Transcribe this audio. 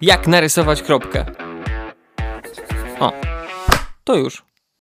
Jak narysować kropkę? O, to już.